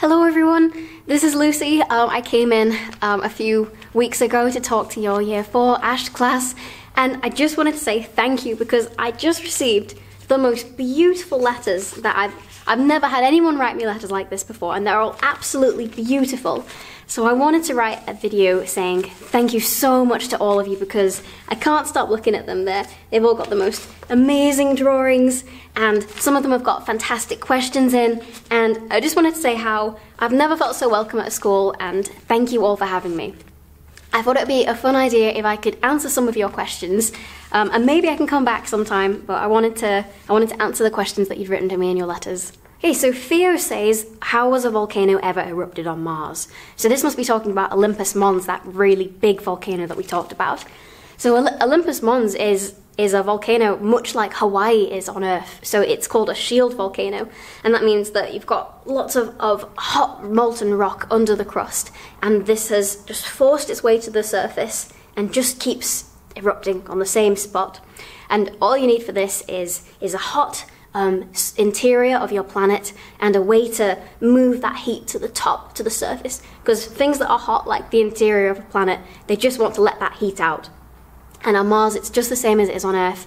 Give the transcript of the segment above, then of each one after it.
Hello everyone, this is Lucy. Um, I came in um, a few weeks ago to talk to your Year 4 ASH class and I just wanted to say thank you because I just received the most beautiful letters that I've I've never had anyone write me letters like this before and they're all absolutely beautiful. So I wanted to write a video saying thank you so much to all of you because I can't stop looking at them there. They've all got the most amazing drawings and some of them have got fantastic questions in and I just wanted to say how I've never felt so welcome at a school and thank you all for having me. I thought it'd be a fun idea if I could answer some of your questions, um, and maybe I can come back sometime. But I wanted to, I wanted to answer the questions that you've written to me in your letters. Okay, so Theo says, how was a volcano ever erupted on Mars? So this must be talking about Olympus Mons, that really big volcano that we talked about. So Olympus Mons is is a volcano much like Hawaii is on Earth. So it's called a shield volcano, and that means that you've got lots of, of hot molten rock under the crust, and this has just forced its way to the surface and just keeps erupting on the same spot. And all you need for this is is a hot um, interior of your planet and a way to move that heat to the top, to the surface. Because things that are hot, like the interior of a planet, they just want to let that heat out. And on Mars, it's just the same as it is on Earth.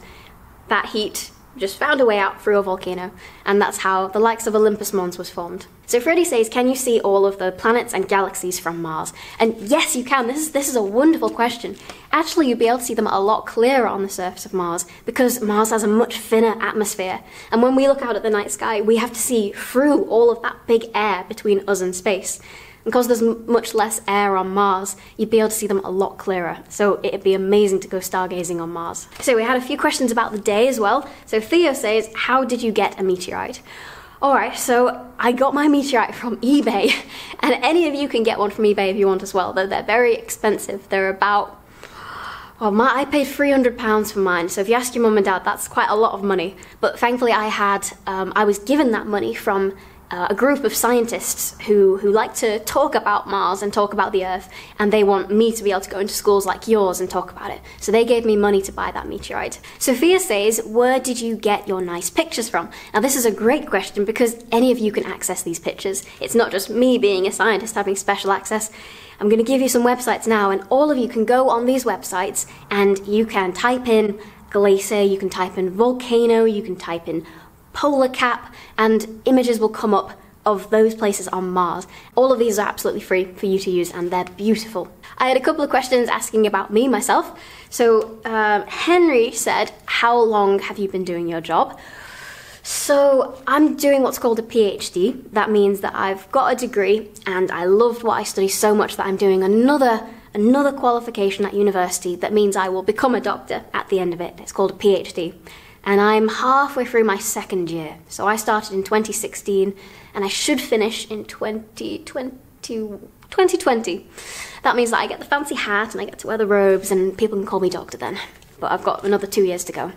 That heat just found a way out through a volcano, and that's how the likes of Olympus Mons was formed. So Freddie says, can you see all of the planets and galaxies from Mars? And yes, you can. This is, this is a wonderful question. Actually, you'd be able to see them a lot clearer on the surface of Mars because Mars has a much thinner atmosphere. And when we look out at the night sky, we have to see through all of that big air between us and space. Because there's much less air on Mars, you'd be able to see them a lot clearer. So it'd be amazing to go stargazing on Mars. So we had a few questions about the day as well. So Theo says, how did you get a meteorite? Alright, so I got my meteorite from eBay, and any of you can get one from eBay if you want as well, though they're very expensive. They're about well, my, I paid £300 for mine, so if you ask your mum and dad, that's quite a lot of money. But thankfully, I had, um, I was given that money from uh, a group of scientists who, who like to talk about Mars and talk about the Earth, and they want me to be able to go into schools like yours and talk about it. So they gave me money to buy that meteorite. Sophia says, Where did you get your nice pictures from? Now, this is a great question because any of you can access these pictures. It's not just me being a scientist having special access. I'm going to give you some websites now, and all of you can go on these websites and you can type in glacier, you can type in volcano, you can type in polar cap, and images will come up of those places on Mars. All of these are absolutely free for you to use and they're beautiful. I had a couple of questions asking about me myself. So um, Henry said, How long have you been doing your job? So I'm doing what's called a PhD. That means that I've got a degree and I loved what I study so much that I'm doing another another qualification at university that means I will become a doctor at the end of it. It's called a PhD and I'm halfway through my second year. So I started in 2016 and I should finish in 2020. 2020. That means that I get the fancy hat and I get to wear the robes and people can call me doctor then. But I've got another two years to go.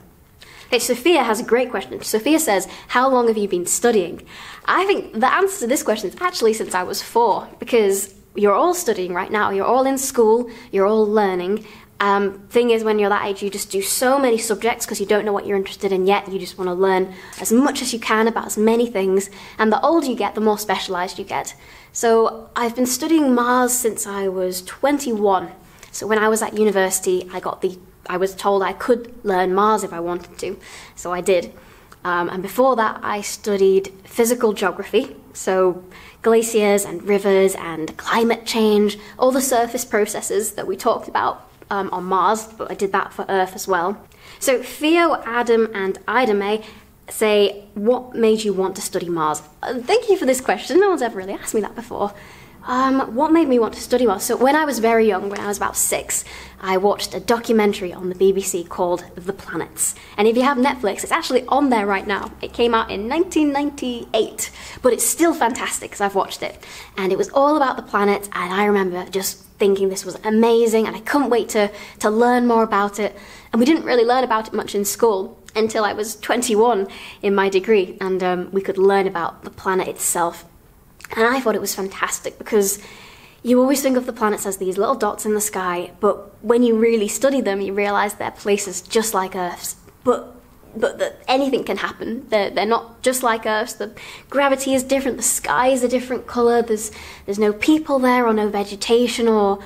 Sophia has a great question. Sophia says, How long have you been studying? I think the answer to this question is actually since I was four, because you're all studying right now. You're all in school, you're all learning, um, thing is, when you're that age, you just do so many subjects because you don't know what you're interested in yet. You just want to learn as much as you can about as many things. And the older you get, the more specialized you get. So I've been studying Mars since I was 21. So when I was at university, I got the I was told I could learn Mars if I wanted to, so I did. Um, and before that, I studied physical geography, so glaciers and rivers and climate change, all the surface processes that we talked about um, on Mars, but I did that for Earth as well. So Theo, Adam, and Ida May say, What made you want to study Mars? Uh, thank you for this question. No one's ever really asked me that before. Um, what made me want to study Mars? So, when I was very young, when I was about six, I watched a documentary on the BBC called The Planets. And if you have Netflix, it's actually on there right now. It came out in 1998, but it's still fantastic because I've watched it. And it was all about the planets, and I remember just thinking this was amazing and I couldn't wait to, to learn more about it. And we didn't really learn about it much in school until I was 21 in my degree and um, we could learn about the planet itself. And I thought it was fantastic because you always think of the planets as these little dots in the sky, but when you really study them, you realize they're places just like Earth's, but but that anything can happen. They're, they're not just like Earth. The gravity is different. The sky is a different color. There's there's no people there or no vegetation or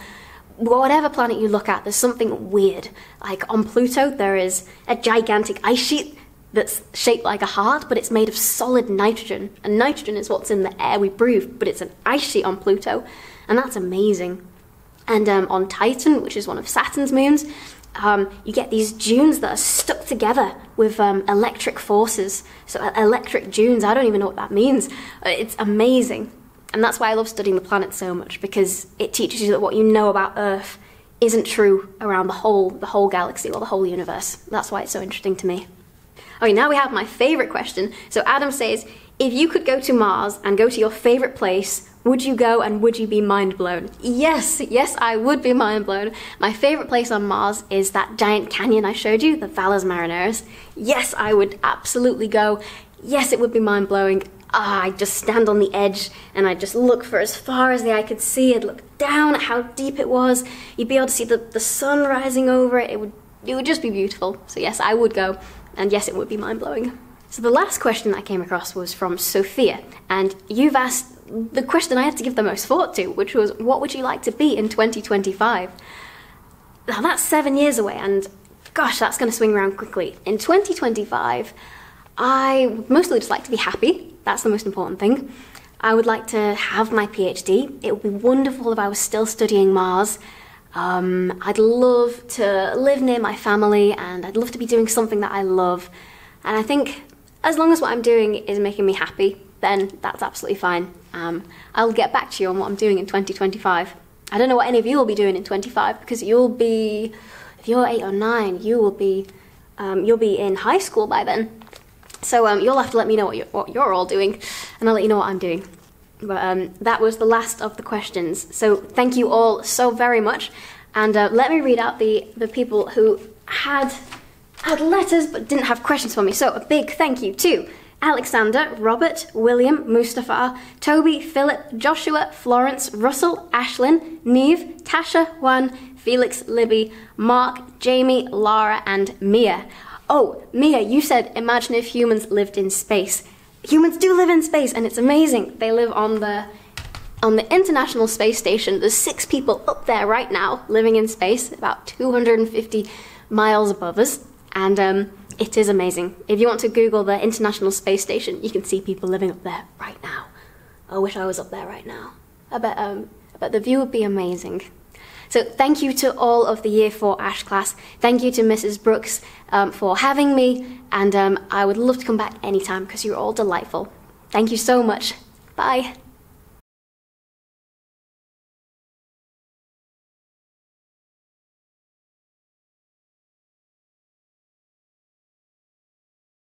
whatever planet you look at. There's something weird. Like on Pluto, there is a gigantic ice sheet that's shaped like a heart, but it's made of solid nitrogen. And nitrogen is what's in the air we breathe, but it's an ice sheet on Pluto, and that's amazing. And um, on Titan, which is one of Saturn's moons, um, you get these dunes that are stuck together with um, electric forces. So, electric dunes, I don't even know what that means. Uh, it's amazing. And that's why I love studying the planet so much, because it teaches you that what you know about Earth isn't true around the whole, the whole galaxy or the whole universe. That's why it's so interesting to me. Okay, now we have my favorite question. So Adam says, if you could go to Mars and go to your favorite place, would you go and would you be mind blown? Yes, yes, I would be mind blown. My favorite place on Mars is that giant canyon I showed you, the Valles Marineris. Yes, I would absolutely go. Yes, it would be mind blowing. Ah, I'd just stand on the edge and I'd just look for as far as the eye could see. I'd look down at how deep it was. You'd be able to see the, the sun rising over it. It would, it would just be beautiful. So, yes, I would go. And yes, it would be mind blowing. So the last question I came across was from Sophia, and you've asked the question I had to give the most thought to, which was, what would you like to be in 2025? Now that's seven years away, and gosh, that's going to swing around quickly. In 2025, I would mostly just like to be happy. That's the most important thing. I would like to have my PhD. It would be wonderful if I was still studying Mars um, I'd love to live near my family and I'd love to be doing something that I love. And I think as long as what I'm doing is making me happy, then that's absolutely fine. Um, I'll get back to you on what I'm doing in 2025. I don't know what any of you will be doing in 25 because you'll be, if you're eight or nine, you will be, um, you'll be in high school by then. So um, you'll have to let me know what you're, what you're all doing, and I'll let you know what I'm doing. But um, that was the last of the questions. So thank you all so very much. And uh, let me read out the, the people who had had letters but didn't have questions for me. So a big thank you to Alexander, Robert, William, Mustafa, Toby, Philip, Joshua, Florence, Russell, Ashlyn, Neve, Tasha, Juan, Felix, Libby, Mark, Jamie, Lara, and Mia. Oh, Mia, you said imagine if humans lived in space humans do live in space and it's amazing. They live on the on the International Space Station. There's six people up there right now living in space, about 250 miles above us, and um, it is amazing. If you want to Google the International Space Station, you can see people living up there right now. I wish I was up there right now. I bet, um, I bet the view would be amazing. So thank you to all of the Year 4 ASH class. Thank you to Mrs. Brooks um, for having me, and um, I would love to come back anytime because you're all delightful. Thank you so much. Bye.